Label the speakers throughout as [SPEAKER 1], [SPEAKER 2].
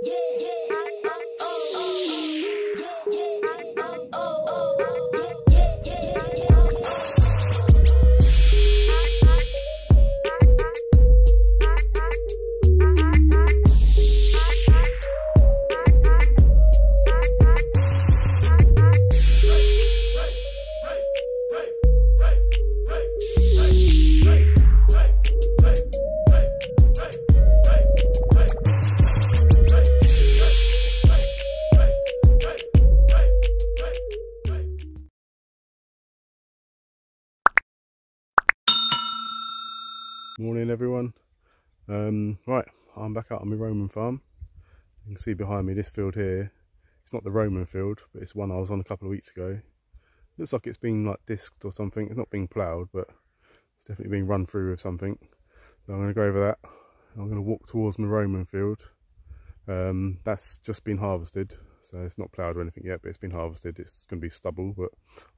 [SPEAKER 1] Morning out on my Roman farm. You can see behind me this field here. It's not the Roman field, but it's one I was on a couple of weeks ago. Looks like it's been like disked or something. It's not being ploughed, but it's definitely been run through with something. So I'm going to go over that. I'm going to walk towards my Roman field. Um, that's just been harvested, so it's not ploughed or anything yet, but it's been harvested. It's going to be stubble, but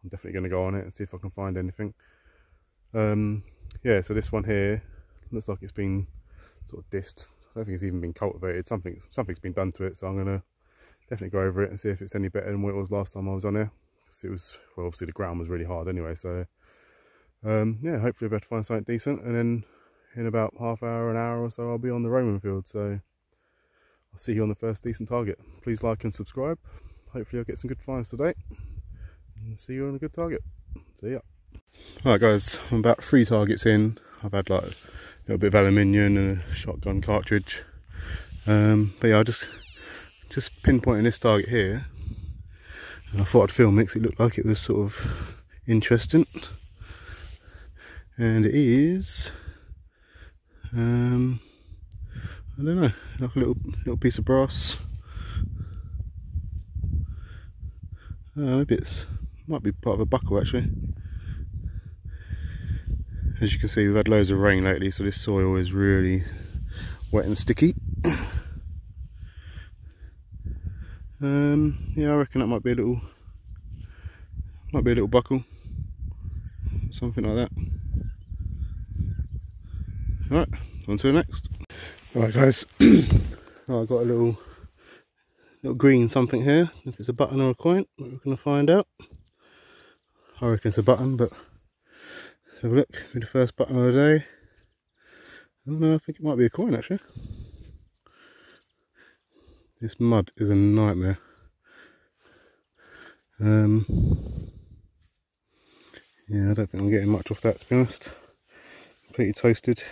[SPEAKER 1] I'm definitely going to go on it and see if I can find anything. Um, yeah, so this one here looks like it's been sort of dissed. I don't think it's even been cultivated. Something, something's been done to it, so I'm gonna definitely go over it and see if it's any better than what it was last time I was on here. Because it was, well, obviously the ground was really hard anyway. So um, yeah, hopefully I'll be able to find something decent. And then in about half hour, an hour or so, I'll be on the Roman field. So I'll see you on the first decent target. Please like and subscribe. Hopefully I'll get some good finds today. And see you on a good target. See ya. Alright guys, I'm about three targets in. I've had like little bit of aluminium and a shotgun cartridge. Um, but yeah, I just just pinpointing this target here. And I thought I'd film it because it looked like it was sort of interesting. And it is um I don't know, like a little little piece of brass. Uh, maybe it's might be part of a buckle actually as you can see we've had loads of rain lately so this soil is really wet and sticky. Um, yeah I reckon that might be a little might be a little buckle. Something like that. Alright on to the next. Alright guys. Oh, I've got a little little green something here. If it's a button or a coin we're to find out? I reckon it's a button but have a look with the first button of the day. I don't know, I think it might be a coin actually. This mud is a nightmare. Um, yeah, I don't think I'm getting much off that to be honest. Completely toasted.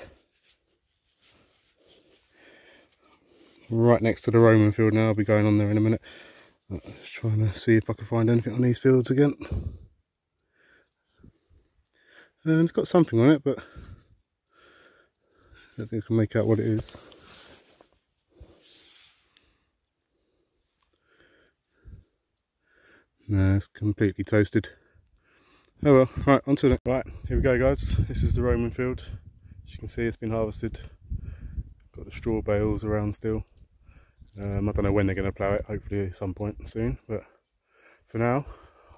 [SPEAKER 1] Right next to the Roman field now, I'll be going on there in a minute. Just trying to see if I can find anything on these fields again and it's got something on it but I don't think I can make out what it is. No it's completely toasted. Oh well right on to it. Right here we go guys. This is the Roman field. As you can see it's been harvested. Got the straw bales around still. Um, I don't know when they're going to plough it. Hopefully at some point soon but for now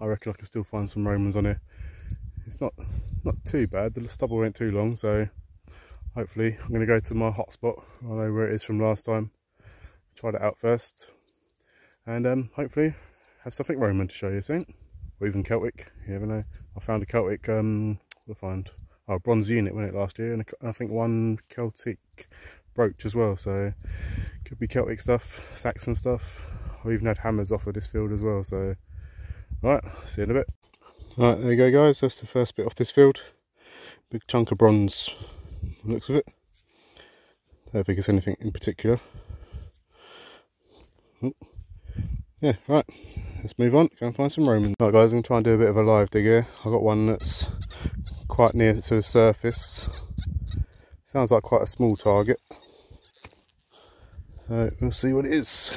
[SPEAKER 1] I reckon I can still find some Romans on here it's not not too bad. The stubble went too long so hopefully I'm going to go to my hotspot. I know where it is from last time. Tried it out first. And um, hopefully have something Roman to show you soon. Or even Celtic you never know. I found a Celtic um we'll find? Oh bronze unit went it last year? And I think one Celtic brooch as well so could be Celtic stuff Saxon stuff. I've even had hammers off of this field as well so Alright, see you in a bit. Right, there you go guys, that's the first bit off this field. Big chunk of bronze, looks of it. Don't think it's anything in particular. Yeah, right, let's move on, go and find some Romans. Right guys, I'm going to try and do a bit of a live dig here. I've got one that's quite near to the surface. Sounds like quite a small target. So we'll see what it is.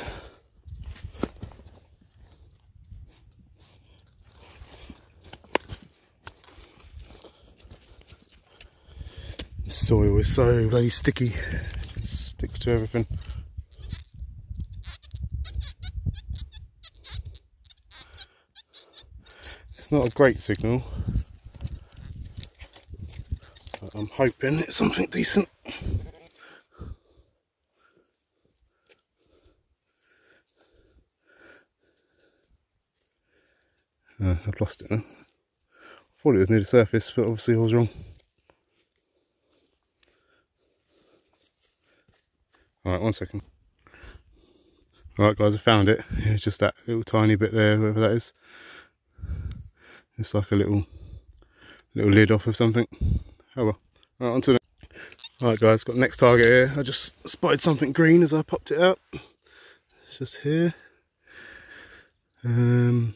[SPEAKER 1] soil is so bloody sticky. It sticks to everything. It's not a great signal. I'm hoping it's something decent. Uh, I've lost it now. I thought it was near the surface, but obviously I was wrong. Alright, one second. Alright guys, I found it. It's just that little tiny bit there, whatever that is. It's like a little little lid off of something. Oh well. Alright, on to the Alright guys, got next target here. I just spotted something green as I popped it out. It's just here. Um,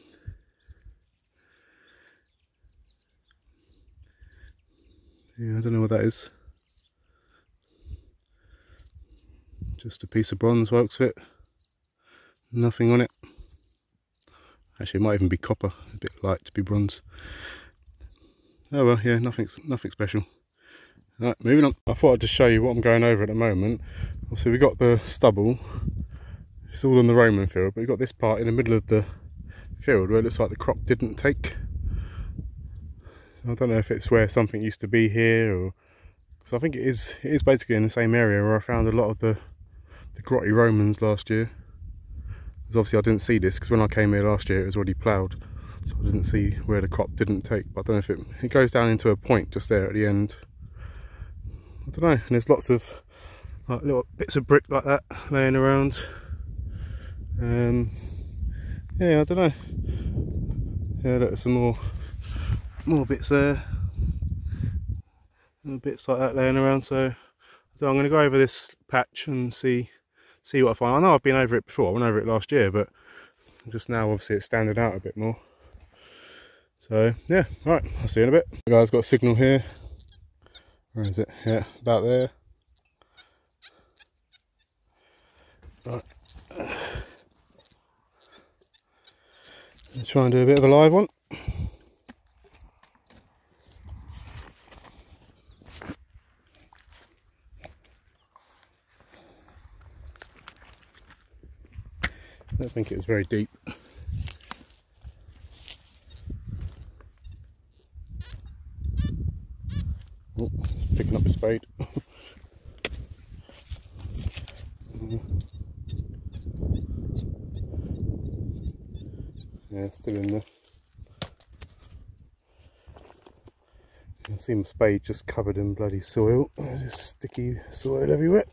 [SPEAKER 1] yeah, I don't know what that is. Just a piece of bronze, works fit. Nothing on it. Actually, it might even be copper, a bit light to be bronze. Oh well, yeah, nothing, nothing special. Right, moving on. I thought I'd just show you what I'm going over at the moment. So we got the stubble. It's all on the Roman field, but we've got this part in the middle of the field where it looks like the crop didn't take. So I don't know if it's where something used to be here or... So I think it is, it is basically in the same area where I found a lot of the, the grotty Romans last year. Because obviously I didn't see this because when I came here last year it was already ploughed. So I didn't see where the crop didn't take. But I don't know if it, it goes down into a point just there at the end. I don't know, and there's lots of like little bits of brick like that laying around. Um, yeah, I don't know. Yeah, there's some more more bits there. Little bits like that laying around. So I'm going to go over this patch and see see what I find. I know I've been over it before. I went over it last year, but just now obviously it's standing out a bit more. So yeah, right. I'll see you in a bit. The guy's got a signal here. Where is it? Yeah, about there. Right. Let's try and do a bit of a live one. I don't think it was very deep. Oh, picking up a spade. yeah, still in there. You can see my spade just covered in bloody soil. There's sticky soil everywhere.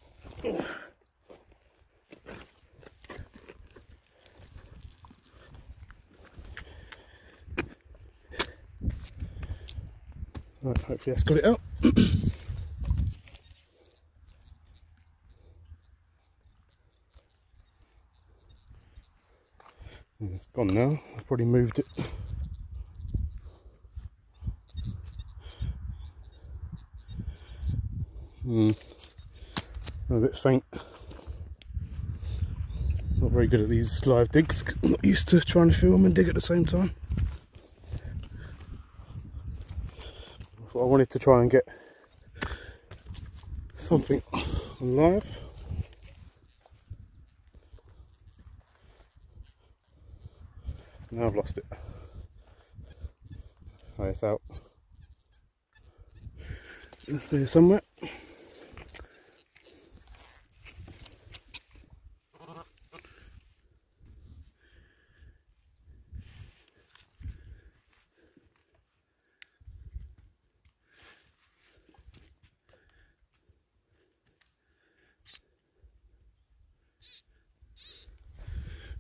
[SPEAKER 1] Right, hopefully that's got it out. it's gone now. I've probably moved it. Hmm. a bit faint. Not very good at these live digs. I'm not used to trying to film and dig at the same time. I wanted to try and get something alive. Now I've lost it. Oh, it's out. It's there somewhere.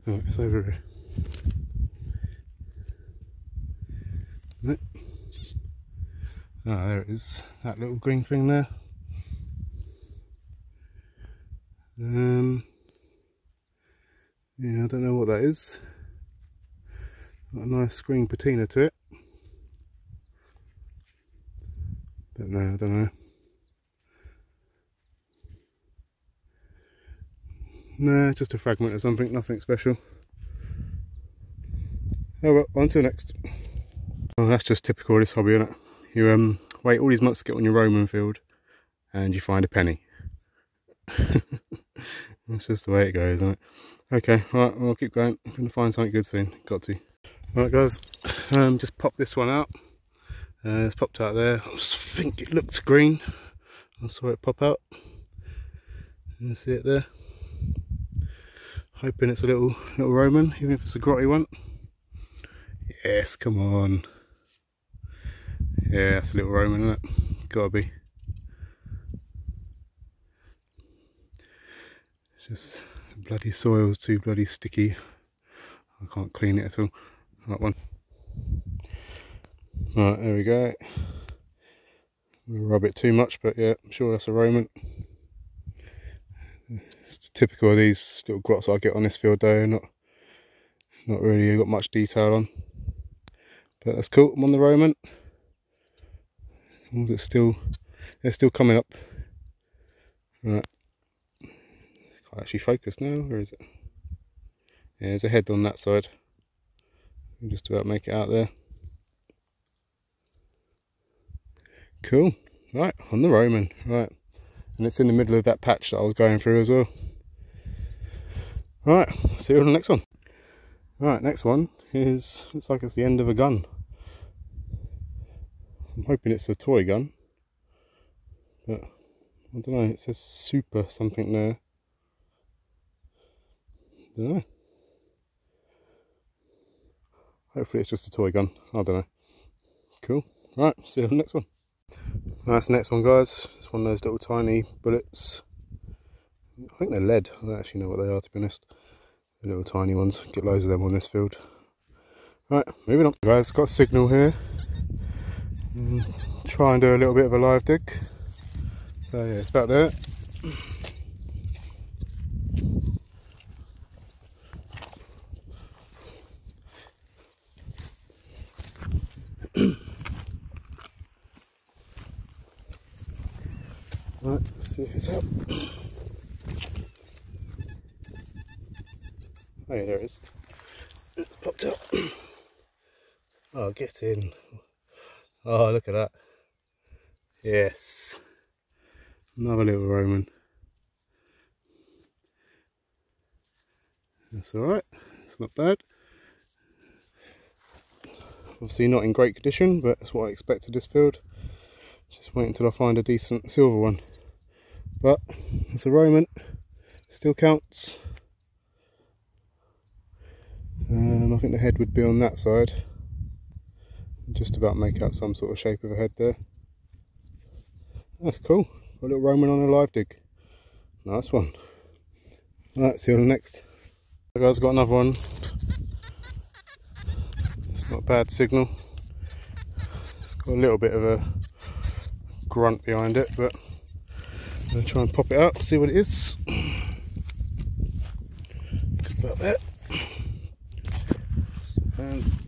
[SPEAKER 1] Oh, it's over here. Ah, there it is. That little green thing there. Um, yeah, I don't know what that is. Got a nice green patina to it. Don't know, I don't know. Nah, just a fragment or something, nothing special. Oh well, on to next. Oh, that's just typical of this hobby, isn't it? You um, wait all these months to get on your Roman field and you find a penny. that's just the way it goes, isn't it? Okay, right, well, I'll keep going. I'm going to find something good soon. Got to. Right, guys, um, just pop this one out. Uh, it's popped out there. I think it looked green. I saw it pop out. You see it there? hoping it's a little little Roman, even if it's a grotty one. Yes, come on. Yeah, that's a little Roman, isn't it? Gotta be. It's just bloody soil's too bloody sticky. I can't clean it at all. That one. Right, there we go. Rub it too much, but yeah, I'm sure that's a Roman. It's typical of these little grots I get on this field though, not not really got much detail on. But that's cool, I'm on the Roman. It's still they're still coming up. Right. Can't actually focus now, where is it? Yeah, there's a head on that side. just about make it out there. Cool. Right, on the Roman. Right. And it's in the middle of that patch that I was going through as well. Right, see you on the next one. Right, next one is, looks like it's the end of a gun. I'm hoping it's a toy gun. But, I don't know, it says super something there. I don't know. Hopefully it's just a toy gun. I don't know. Cool. Right, see you on the next one. That's the next one, guys. It's one of those little tiny bullets. I think they're lead. I don't actually know what they are, to be honest. The little tiny ones. Get loads of them on this field. Right, moving on. Guys, got a signal here. Mm, try and do a little bit of a live dig. So yeah, it's about there. Right, see if it's out. Oh yeah, there it is. It's popped out. Oh, get in. Oh, look at that. Yes. Another little Roman. That's alright. It's not bad. Obviously not in great condition, but that's what I expected this field. Just wait until I find a decent silver one but it's a Roman still counts um, I think the head would be on that side just about make out some sort of shape of a head there. That's cool. A little Roman on a live dig. Nice one. Alright, see you on the next. The guys got another one. It's not a bad signal. It's got a little bit of a grunt behind it but I'm to try and pop it out, see what it is. About that. And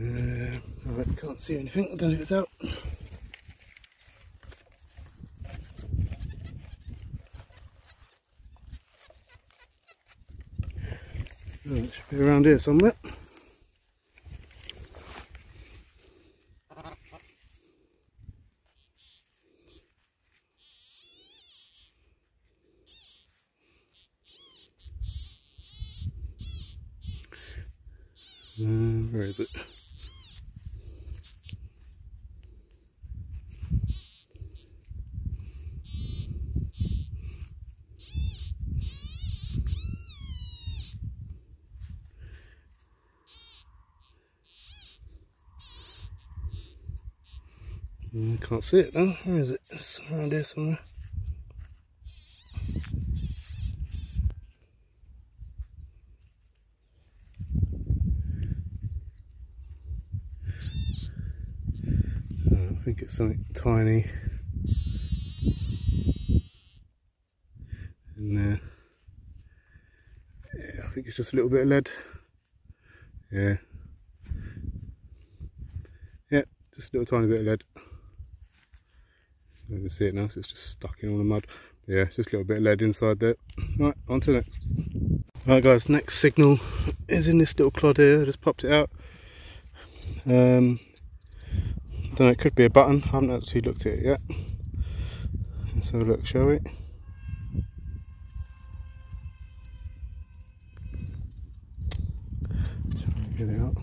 [SPEAKER 1] uh, can't see anything, I don't know if it's out. Oh, it should be around here somewhere. Uh, where is it? I can't see it now. Where is it? It's around here somewhere. Uh, I think it's something tiny in there. Yeah, I think it's just a little bit of lead. Yeah. Yeah, just a little tiny bit of lead. You can see it now, so it's just stuck in all the mud. But yeah, just a little bit of lead inside there. Right, on to next. Right guys, next signal is in this little clod here. I just popped it out. Um, I don't know, it could be a button. I haven't actually looked at it yet. Let's have a look, shall we? Get it out.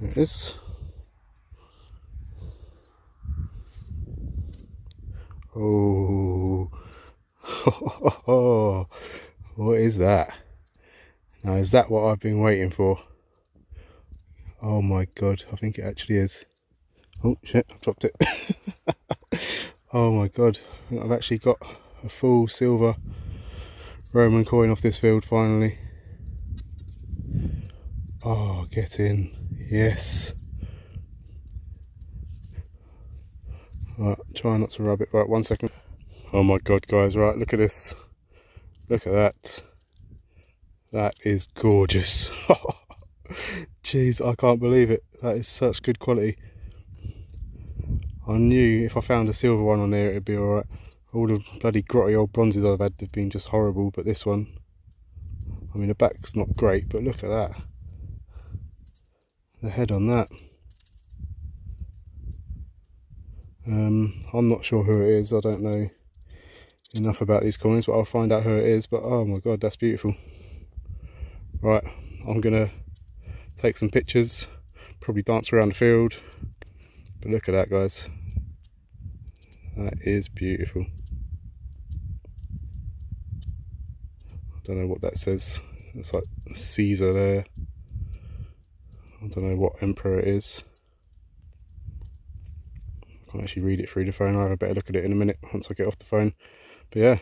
[SPEAKER 1] There it is. Oh, what is that? Now, is that what I've been waiting for? Oh my god, I think it actually is. Oh shit, I dropped it. oh my god, I've actually got a full silver Roman coin off this field finally. Oh, get in. Yes. Right, try not to rub it. Right, one second. Oh my god, guys, right, look at this. Look at that. That is gorgeous. Jeez, I can't believe it. That is such good quality. I knew if I found a silver one on there, it'd be alright. All the bloody grotty old bronzes I've had have been just horrible, but this one, I mean, the back's not great, but look at that. The head on that. Um, I'm not sure who it is. I don't know enough about these coins, but I'll find out who it is. But oh my god, that's beautiful. Right, I'm gonna take some pictures, probably dance around the field. But look at that, guys. That is beautiful. I don't know what that says. It's like Caesar there. I don't know what emperor it is can't actually read it through the phone. I'll have a better look at it in a minute once I get off the phone. But yeah,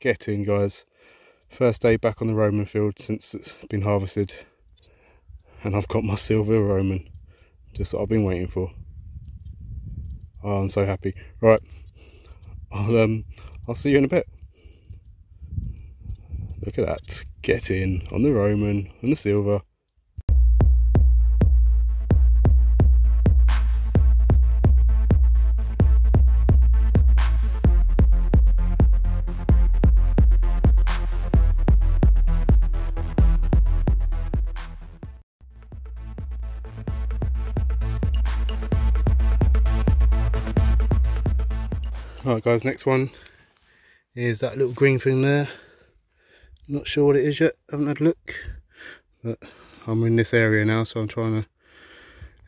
[SPEAKER 1] get in guys. First day back on the Roman field since it's been harvested. And I've got my silver Roman. Just what I've been waiting for. Oh, I'm so happy. Right. I'll um I'll see you in a bit. Look at that. Get in on the Roman and the silver. Right guys, next one is that little green thing there. Not sure what it is yet, haven't had a look. But I'm in this area now, so I'm trying to,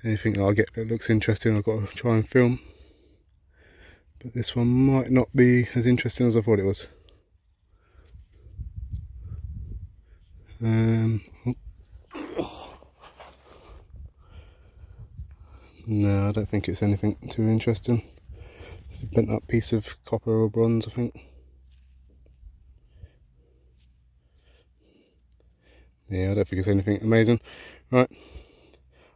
[SPEAKER 1] anything that I get that looks interesting, I've got to try and film. But this one might not be as interesting as I thought it was. Um, no, I don't think it's anything too interesting bent up piece of copper or bronze I think. Yeah I don't think it's anything amazing. Right.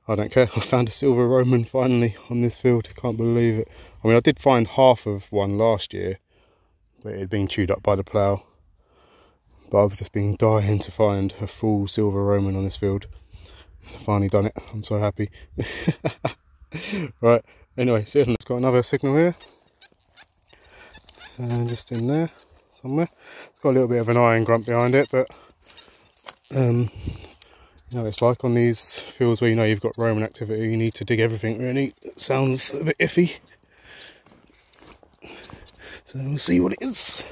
[SPEAKER 1] I don't care. I found a silver Roman finally on this field. I can't believe it. I mean I did find half of one last year but it had been chewed up by the plough. But I've just been dying to find a full silver Roman on this field. I've finally done it. I'm so happy. Right. Anyway see let's got another signal here and just in there somewhere. It's got a little bit of an iron grunt behind it, but um, you know it's like on these fields where you know you've got Roman activity, you need to dig everything really. It sounds a bit iffy. So we'll see what it is.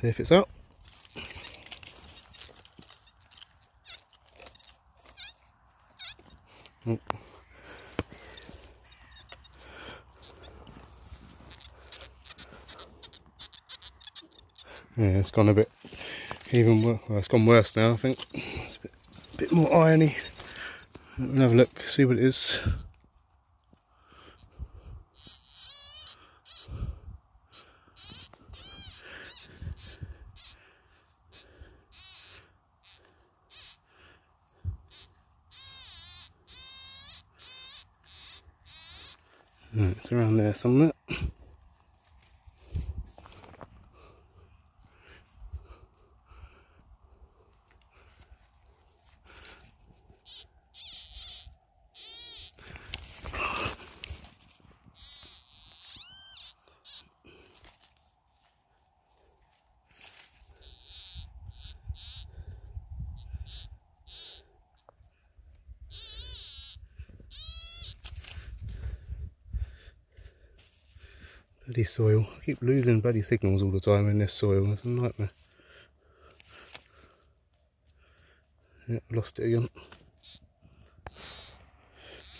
[SPEAKER 1] See if it's out. Oh. Yeah, it's gone a bit even. Well, it's gone worse now, I think. It's a bit, bit more irony. We'll have a look, see what it is. Right, it's around there somewhere. Bloody soil. I keep losing bloody signals all the time in this soil. It's a nightmare. Yeah, lost it again.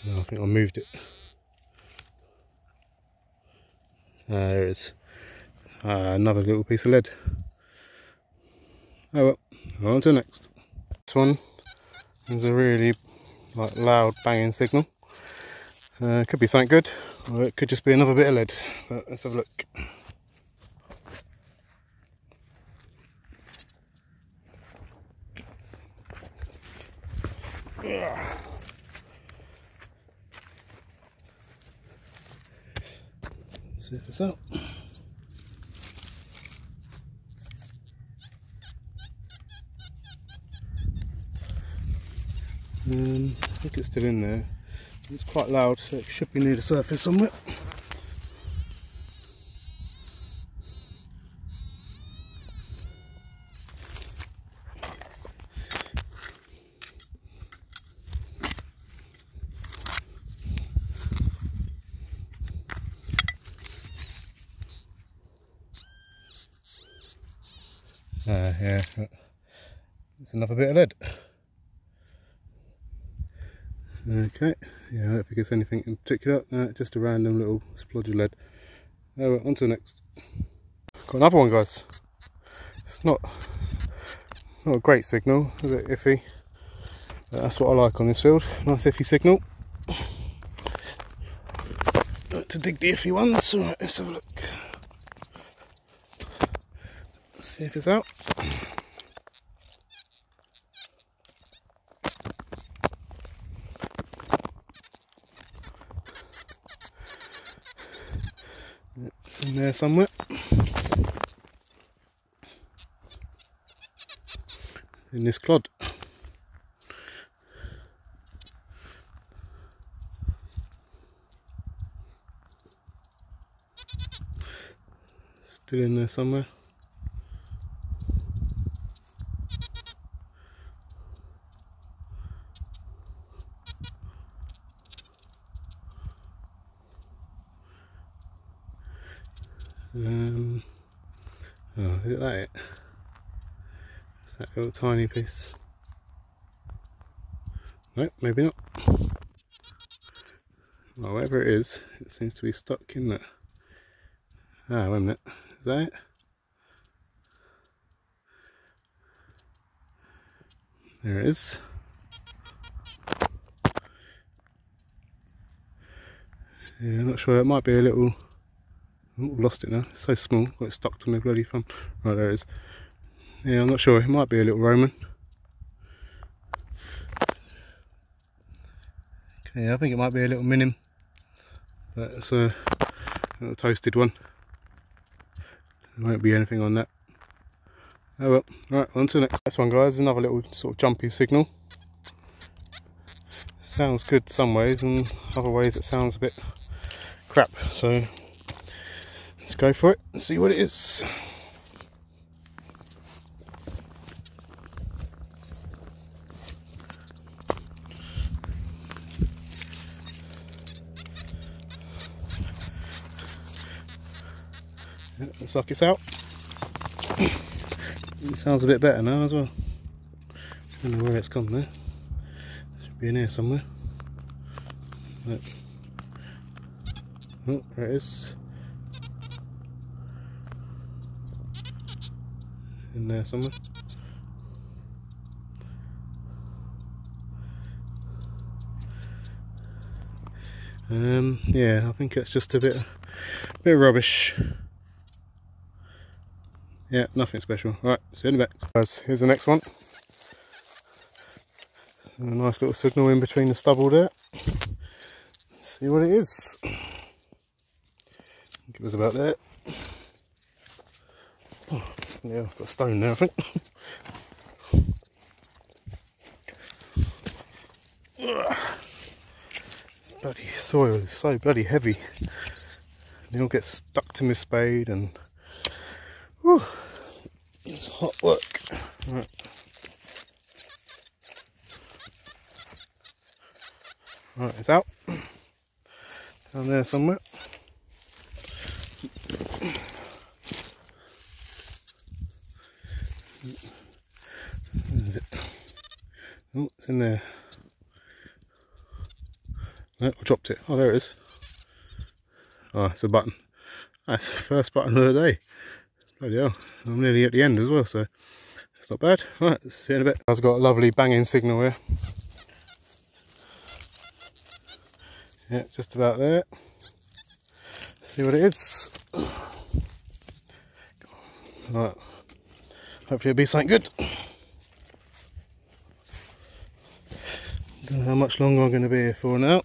[SPEAKER 1] No, I think I moved it. Uh, there it is. Uh, another little piece of lead. Oh well, on to next. This one is a really like loud banging signal. Uh, could be something good, or it could just be another bit of lead. But let's have a look. See if it's out. Um, I think it's still in there. It's quite loud, so it should be near the surface somewhere. Uh, yeah, it's another bit of lead. Okay, yeah, I don't think it's anything in particular, uh, just a random little splodge of lead. Oh, well, on to the next. Got another one, guys. It's not not a great signal, a bit iffy. But that's what I like on this field. Nice iffy signal. Like to dig the iffy ones. Alright, let's have a look. Let's see if it's out. It's in there somewhere. In this clod. Still in there somewhere. Um, oh, is it that it? Is that little tiny piece? No, maybe not. Well, whatever it is, it seems to be stuck in there. Ah, wait a minute. Is that it? There it is. Yeah, I'm not sure. It might be a little Oh, lost it now. It's so small. Got it stuck to my bloody thumb. Right, there it is. Yeah, I'm not sure. It might be a little Roman. Okay, I think it might be a little minim. That's it's a toasted one. There won't be anything on that. Oh well. Right, on to the next one, guys. Another little sort of jumpy signal. Sounds good some ways, and other ways it sounds a bit crap. So Let's go for it and see what it is. Like it's out. It sounds a bit better now as well. I don't know where it's gone there. It should be in here somewhere. Oh, there it is. in there somewhere. Um, yeah, I think it's just a bit, a bit rubbish. Yeah, nothing special. Right, see you in a bit. Guys, here's the next one. A nice little signal in between the stubble there. Let's see what it is. It was about there. Oh, yeah, I've got a stone there, I think. this bloody soil is so bloody heavy. It all gets stuck to my spade and whew, it's hot work. Right. right, it's out. Down there somewhere. Oh, it's in there. No, I dropped it. Oh, there it is. Oh, it's a button. That's the first button of the day. Bloody hell. I'm nearly at the end as well, so it's not bad. Alright, see you in a bit. I've got a lovely banging signal here. Yeah, just about there. See what it is. Right. Hopefully it'll be something good. Don't know how much longer I'm going to be here for now.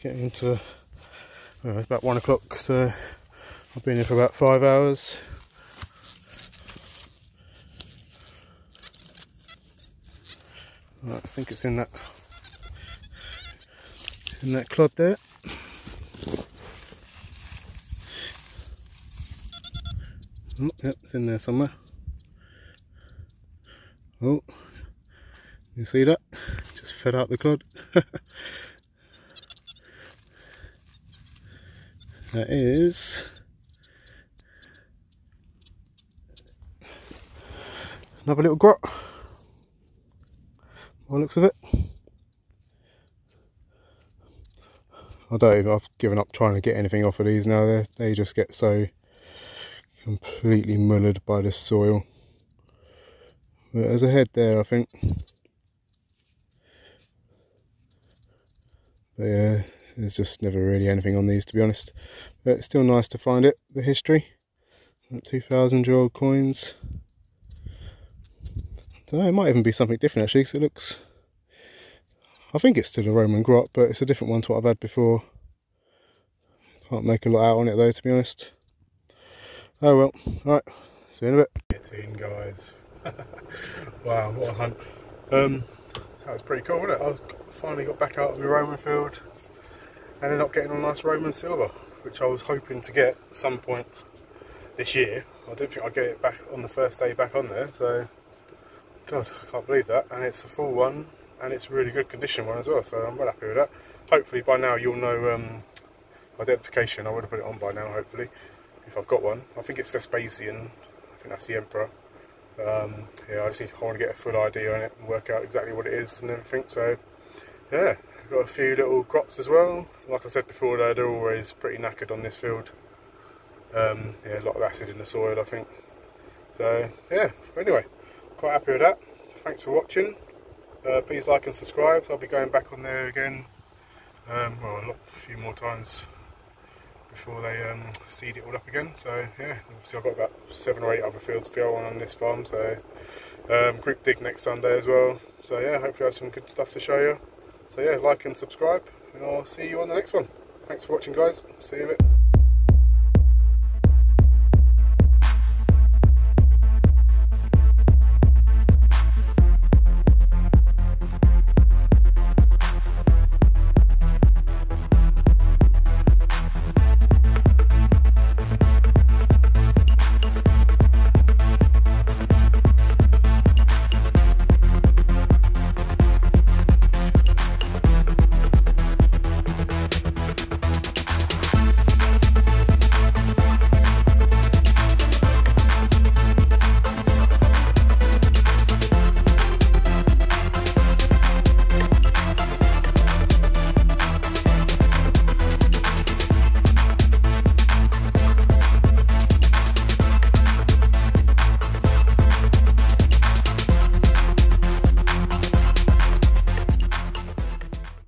[SPEAKER 1] Getting to well, it's about one o'clock, so I've been here for about five hours. Right, I think it's in that in that clod there. Oh, yep, it's in there somewhere. Oh, you see that? Just fed out the clod. that is another little grot. By looks of it. I don't even, I've given up trying to get anything off of these now. They they just get so completely mullered by the soil. But there's a head there, I think. But yeah, there's just never really anything on these, to be honest. But it's still nice to find it, the history. 2,000 year old coins. Don't know, it might even be something different actually, because it looks... I think it's still a Roman grot, but it's a different one to what I've had before. Can't make a lot out on it though, to be honest. Oh well, alright, see you in a bit. Get in guys. wow, what a hunt. Um, that was pretty cool, wasn't it? I was, finally got back out of my Roman field. And ended up getting a nice Roman silver, which I was hoping to get at some point this year. I don't think I'd get it back on the first day back on there, so God, I can't believe that. And it's a full one, and it's a really good condition one as well, so I'm well happy with that. Hopefully by now you'll know um, identification. I would have put it on by now, hopefully if I've got one. I think it's Vespasian. I think that's the emperor. Um, yeah, I just need to, I want to get a full idea on it and work out exactly what it is and everything. So, yeah, got a few little grots as well. Like I said before, though, they're always pretty knackered on this field. Um, yeah, a lot of acid in the soil, I think. So, yeah, anyway, quite happy with that. Thanks for watching. Uh, please like and subscribe. I'll be going back on there again. Um, well, a, lot, a few more times before they um, seed it all up again. So yeah, obviously I've got about seven or eight other fields to go on on this farm. So um, group dig next Sunday as well. So yeah, hopefully I have some good stuff to show you. So yeah, like and subscribe, and I'll see you on the next one. Thanks for watching, guys. See you a bit.